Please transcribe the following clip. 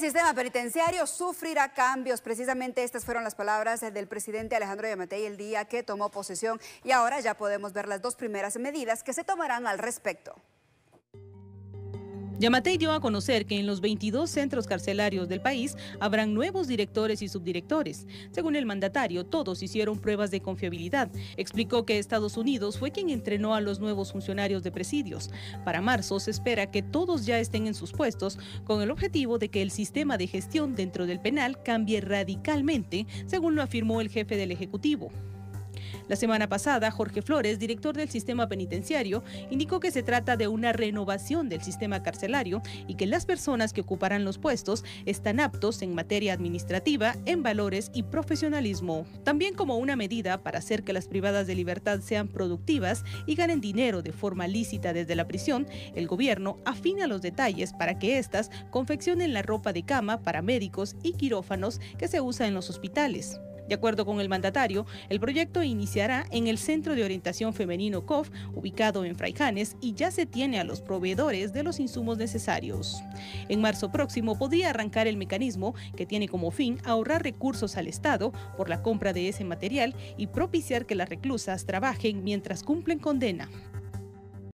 sistema penitenciario sufrirá cambios. Precisamente estas fueron las palabras del presidente Alejandro Yamatei el día que tomó posesión y ahora ya podemos ver las dos primeras medidas que se tomarán al respecto. Yamatei dio a conocer que en los 22 centros carcelarios del país habrán nuevos directores y subdirectores. Según el mandatario, todos hicieron pruebas de confiabilidad. Explicó que Estados Unidos fue quien entrenó a los nuevos funcionarios de presidios. Para marzo se espera que todos ya estén en sus puestos con el objetivo de que el sistema de gestión dentro del penal cambie radicalmente, según lo afirmó el jefe del Ejecutivo. La semana pasada, Jorge Flores, director del sistema penitenciario, indicó que se trata de una renovación del sistema carcelario y que las personas que ocuparán los puestos están aptos en materia administrativa, en valores y profesionalismo. También como una medida para hacer que las privadas de libertad sean productivas y ganen dinero de forma lícita desde la prisión, el gobierno afina los detalles para que éstas confeccionen la ropa de cama para médicos y quirófanos que se usa en los hospitales. De acuerdo con el mandatario, el proyecto iniciará en el Centro de Orientación Femenino COF, ubicado en Fraijanes, y ya se tiene a los proveedores de los insumos necesarios. En marzo próximo podría arrancar el mecanismo que tiene como fin ahorrar recursos al Estado por la compra de ese material y propiciar que las reclusas trabajen mientras cumplen condena.